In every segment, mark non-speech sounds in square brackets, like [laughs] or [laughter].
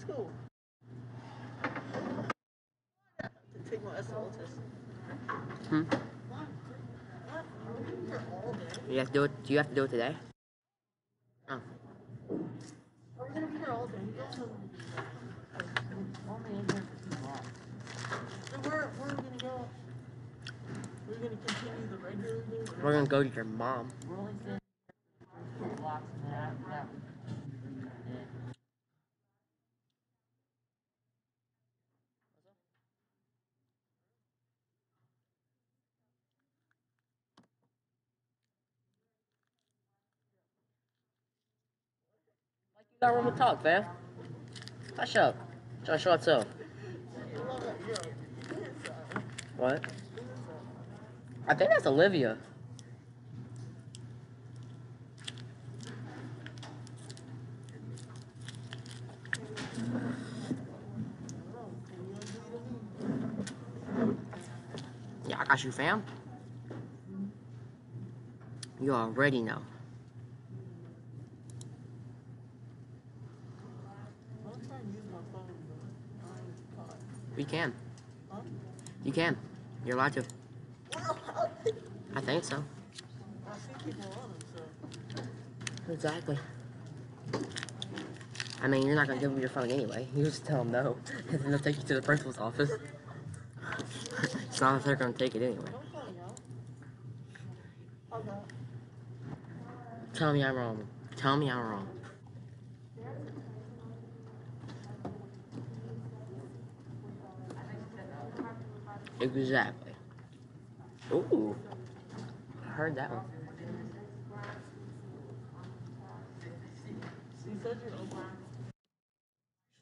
school. To take my SL test. Hmm? You're all day. You have to do it. Do you have to do it today? Oh. Are we gonna be here all day? You guys know Only in here for two blocks. So where, where are we gonna go? We're gonna continue the regular? We're gonna go to your mom. We're only staying for two blocks and then after that. Yeah. Got room to talk, man. Hush up. Show what's up. What? I think that's Olivia. Yeah, I got you, fam. You already know. I'm trying to use my phone, but I ain't caught. You can. Huh? You can. You're allowed to. I think so. I them, so. Exactly. I mean, you're not gonna give them your phone anyway. You just tell them no, and then they'll take you to the principal's office. [laughs] it's not if they're gonna take it anyway. Tell me I'm wrong. Tell me I'm wrong. Exactly. Ooh. I heard that one.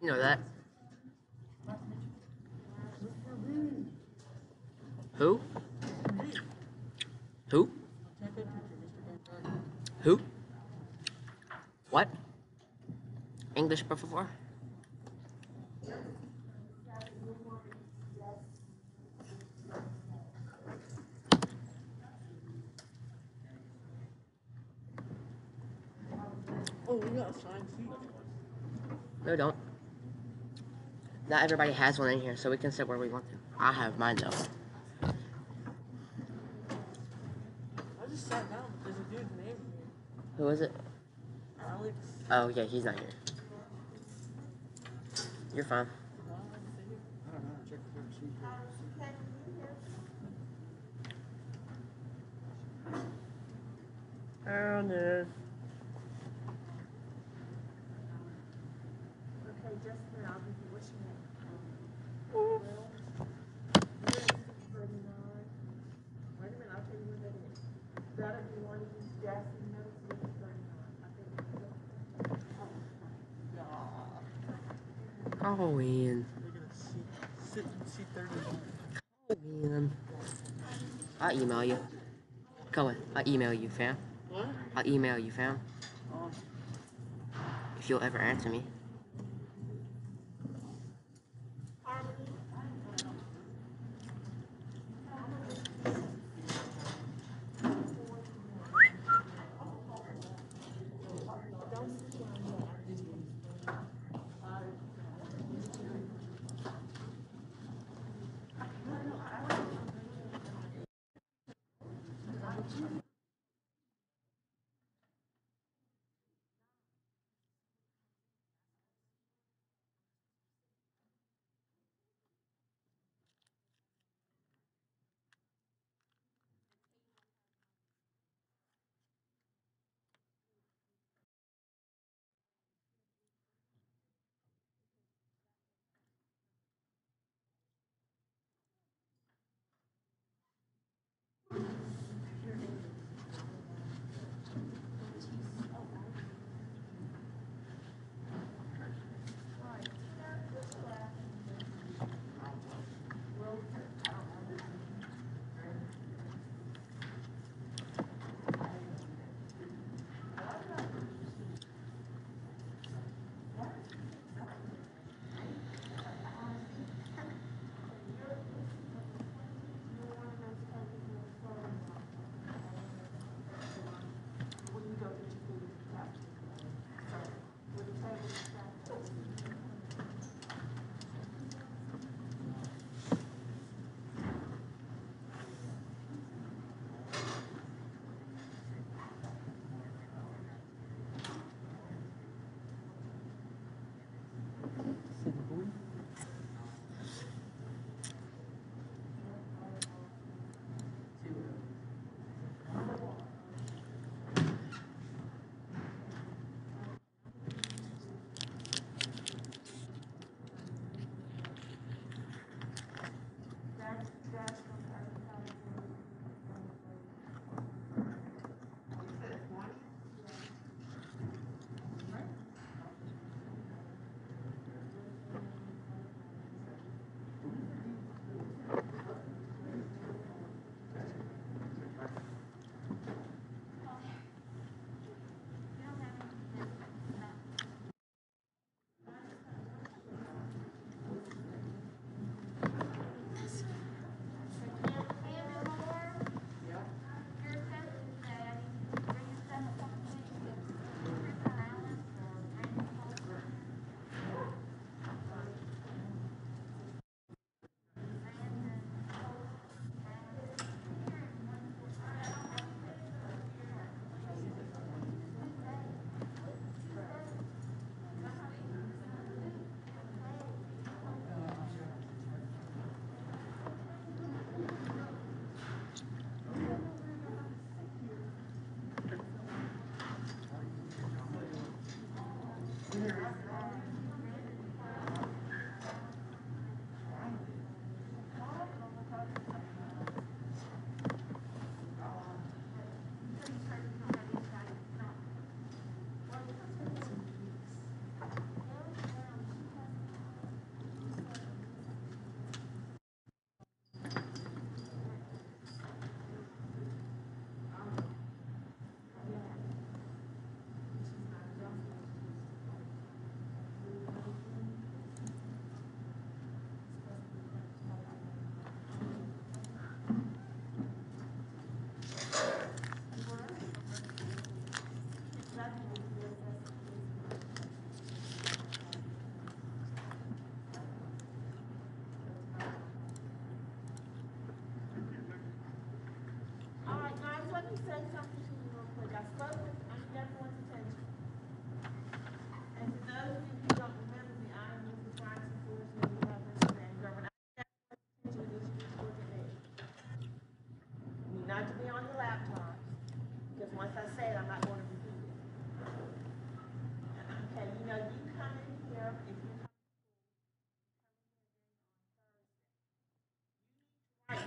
You know that? Who? Who? Take a picture, Mr. Who? What? English, por Oh, we got assigned seats. No, don't. Not everybody has one in here, so we can sit where we want to. I have mine though. I just sat down, there's a dude's name here. Who is it? Alex. Oh, yeah, he's not here. You're fine. Oh, no. Okay, Justin, I'll be wishing it. Wait a minute, I'll tell you what that is. That'll be one of these Jackson notes, which is thirty-nine. I think. Oh, Ian. They're gonna sit, sit in seat 39. Oh, Ian. I'll email you. Come on, I'll email you, fam. What? I'll email you, fam. Oh, If you'll ever answer me.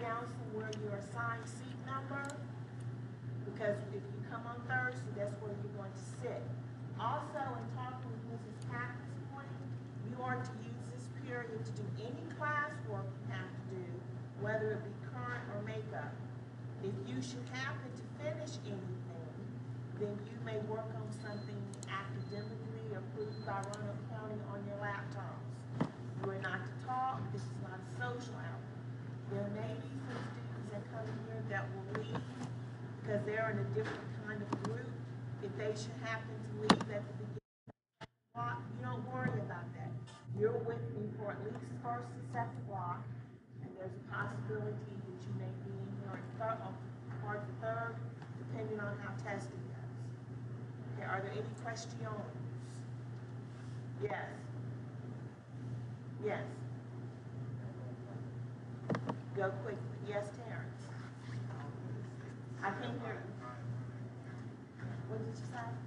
Down somewhere your assigned seat number, because if you come on Thursday, that's where you're going to sit. Also, in talking with Mrs. Pack this morning, you are to use this period to do any classwork you have to do, whether it be current or makeup. If you should happen to finish anything, then you may work on something academically approved by Roanoke County on your laptops. You are not to talk, this is not a social hour. There may be some students that come in here that will leave because they're in a different kind of group. If they should happen to leave at the beginning block, you don't worry about that. You're with me for at least first and second block, and there's a possibility that you may be in here in third, or the third, depending on how testing goes. Okay, are there any questions? Yes. Yes. Go quickly. Yes? I can't hear you. What did you say?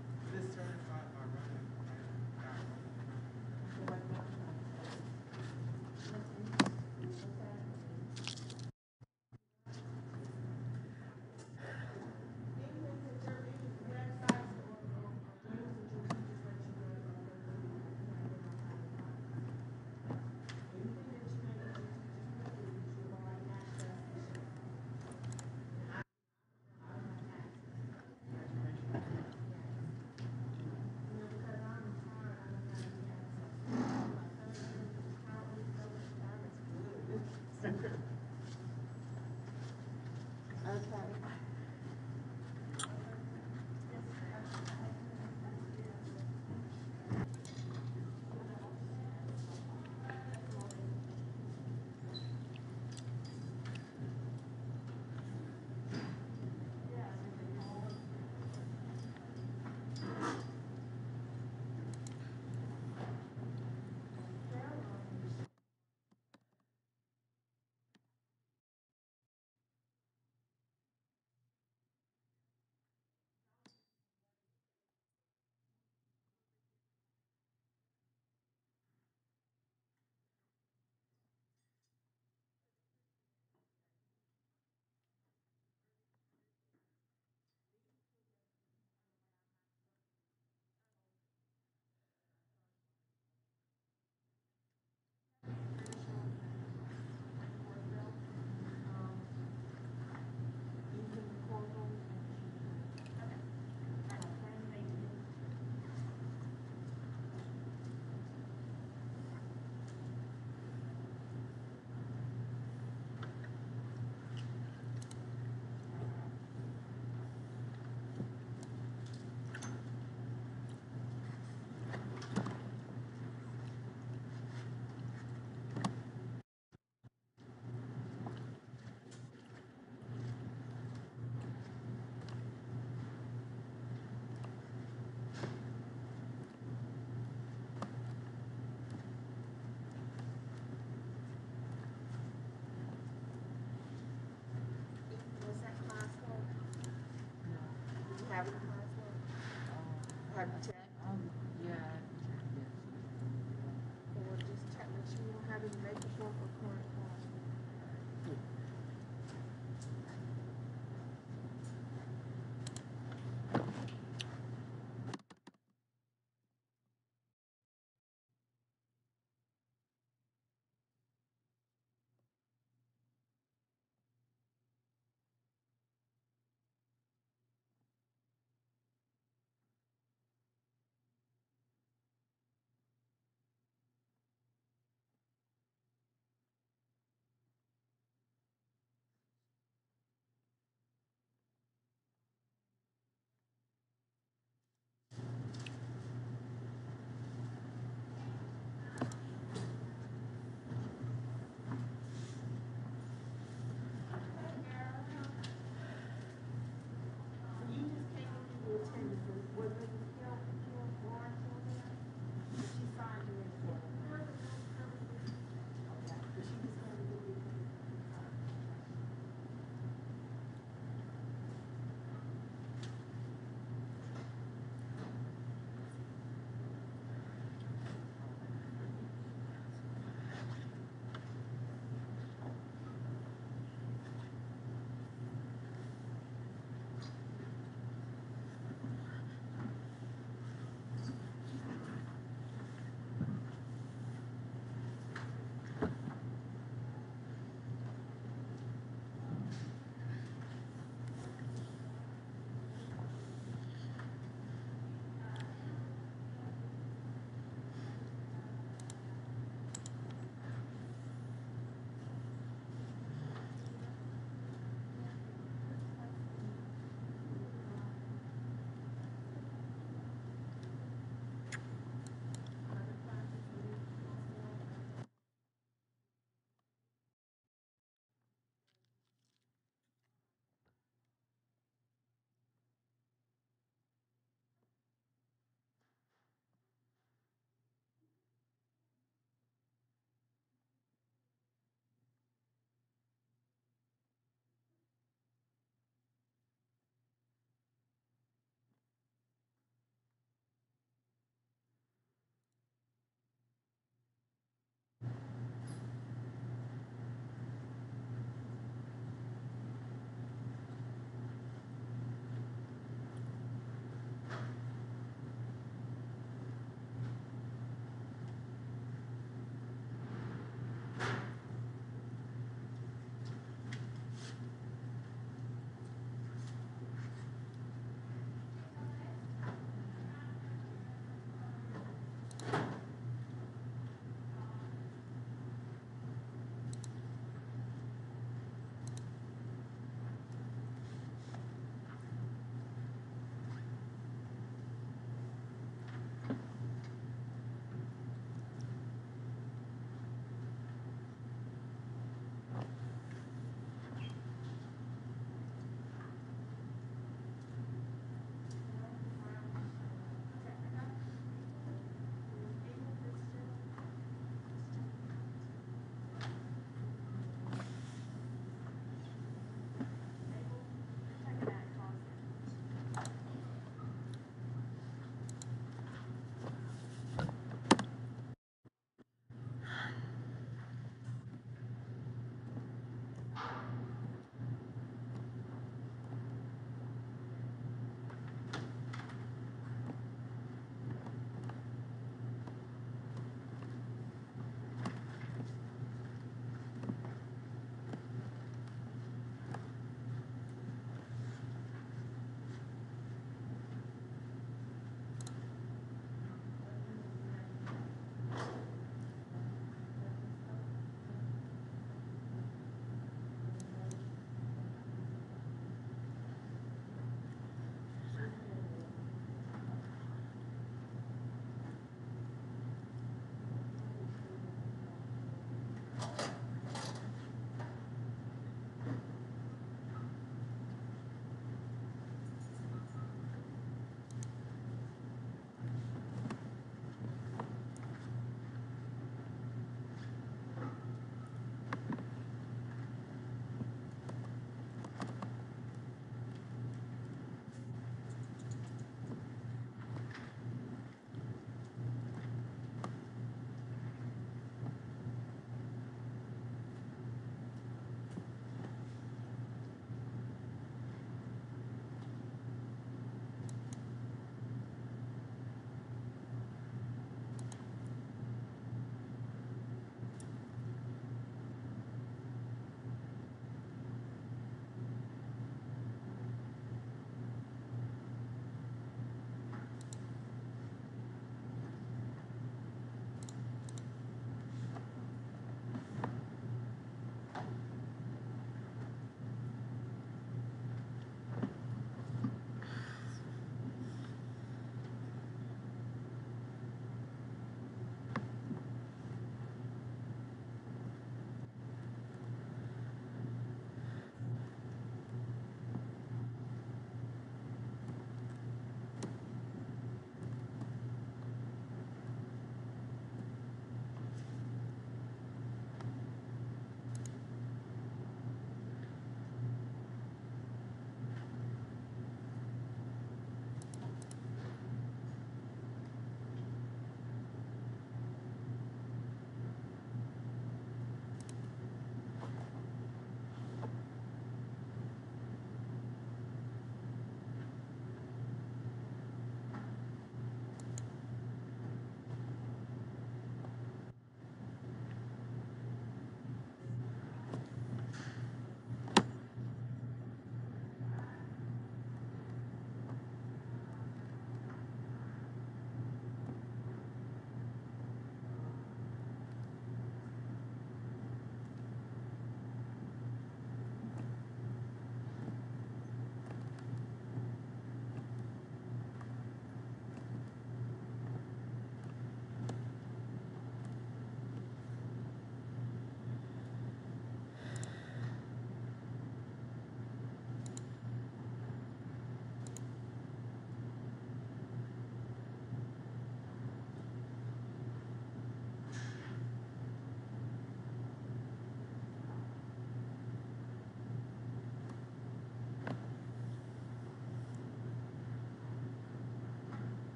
Did